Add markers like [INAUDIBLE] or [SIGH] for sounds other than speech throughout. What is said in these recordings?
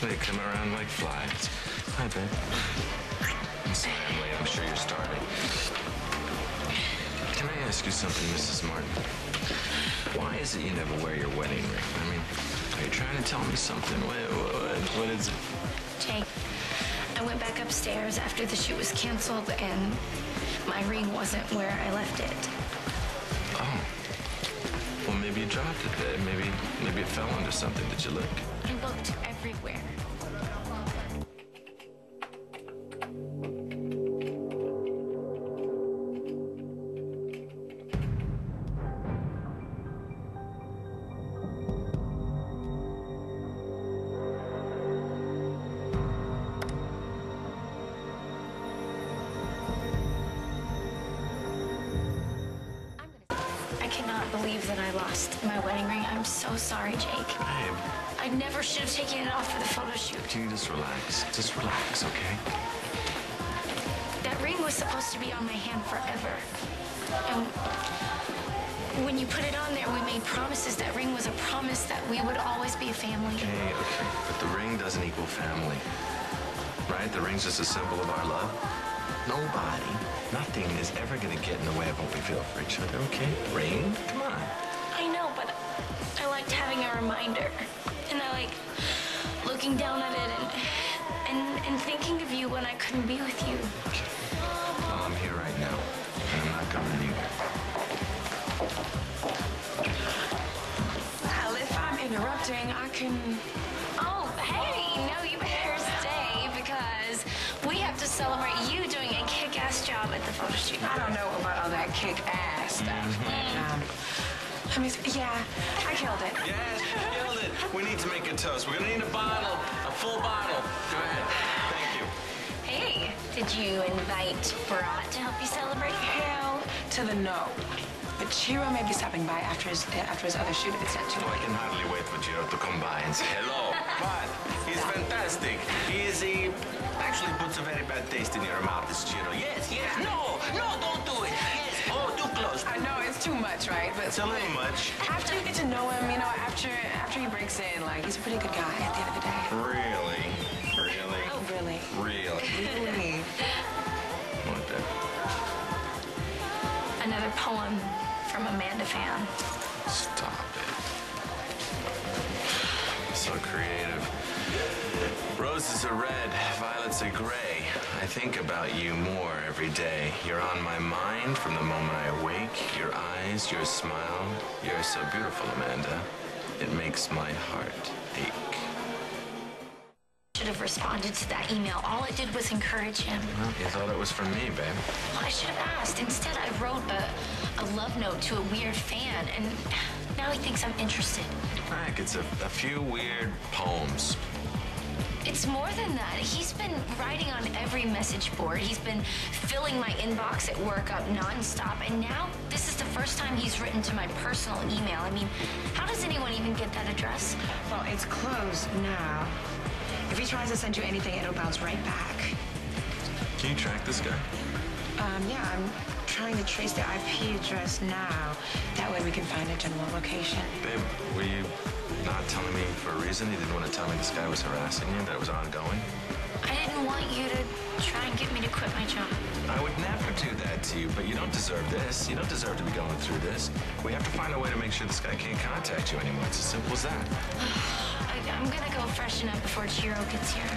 They come around like flies. Hi, babe. Sorry I'm late. I'm sure you're starving. Can I ask you something, Mrs. Martin? Why is it you never wear your wedding ring? I mean, are you trying to tell me something? What, what, what is it? Jake, I went back upstairs after the shoot was canceled and my ring wasn't where I left it. Maybe you dropped it. babe. Maybe, maybe it fell under something. Did you look? I looked everywhere. Cannot believe that I lost my wedding ring. I'm so sorry, Jake. Babe, I never should have taken it off for the photo shoot. can you just relax? Just relax, okay? That ring was supposed to be on my hand forever. And when you put it on there, we made promises. That ring was a promise that we would always be a family. Okay, okay. But the ring doesn't equal family. Right? The ring's just a symbol of our love. Nobody, nothing is ever gonna get in the way of what we feel for each other, okay? Rain, Come on. I know, but I liked having a reminder. And I like looking down at it and, and, and thinking of you when I couldn't be with you. Well, I'm here right now, and I'm not going anywhere. Well, if I'm interrupting, I can. At the photo shoot. I don't know about all that kick ass stuff, but um, let me. See. Yeah, I killed it. Yes, you killed it. We need to make a toast. We're gonna need a bottle, a full bottle. Go ahead. Thank you. Hey, did you invite Barat to help you celebrate? Hell to the no. But Chiro may be stopping by after his after his other shoot if it's not too Oh, I can hardly wait for Chiro to come by and say hello. [LAUGHS] But he's fantastic. He is he actually puts a very bad taste in your mouth, this Giro. Yes, yes. No, no, don't do it. Yes. Oh, too close. I know it's too much, right? But It's a little much. after you get to know him, you know, after after he breaks in, like he's a pretty good guy at the end of the day. Really? Really? Oh, really. Really? Really. [LAUGHS] What the? Another poem from Amanda fan. Stop it. So creative. Roses are red, violets are gray. I think about you more every day. You're on my mind from the moment I awake. Your eyes, your smile. You're so beautiful, Amanda. It makes my heart ache. Should have responded to that email. All it did was encourage him. Well, you thought it was from me, babe. Well, I should have asked. Instead, I wrote a, a love note to a weird fan, and now he thinks I'm interested. Heck, it's a, a few weird poems. It's more than that. He's been writing on every message board. He's been filling my inbox at work up nonstop. And now this is the first time he's written to my personal email. I mean, how does anyone even get that address? Well, it's closed now. If he tries to send you anything, it'll bounce right back. Can you track this guy? Um, yeah, I'm trying to trace the IP address now. That way we can find a general location. Babe, were you not telling me for a reason? You didn't want to tell me this guy was harassing you, that it was ongoing? I didn't want you to try and get me to quit my job. I would never do that to you, but you don't deserve this. You don't deserve to be going through this. We have to find a way to make sure this guy can't contact you anymore. It's as simple as that. [SIGHS] I, I'm gonna go freshen up before Chiro gets here.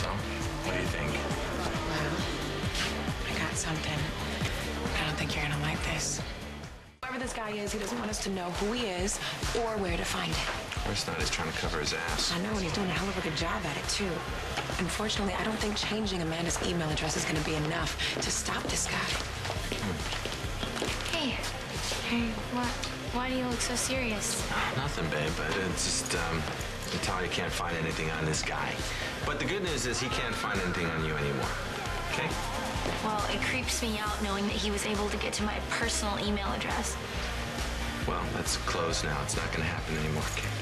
So, what do you think? Well, I got something. I don't think you're gonna like this. Whoever this guy is, he doesn't want us to know who he is or where to find him. Of course not. He's trying to cover his ass. I know, and he's doing a hell of a good job at it, too. Unfortunately, I don't think changing Amanda's email address is gonna be enough to stop this guy. Hey. Hey, what? Why do you look so serious? Nothing, babe, but it's just, um, I tell can't find anything on this guy. But the good news is he can't find anything on you anymore. Okay? Well, it creeps me out knowing that he was able to get to my personal email address. Well, that's closed now. It's not going to happen anymore, okay?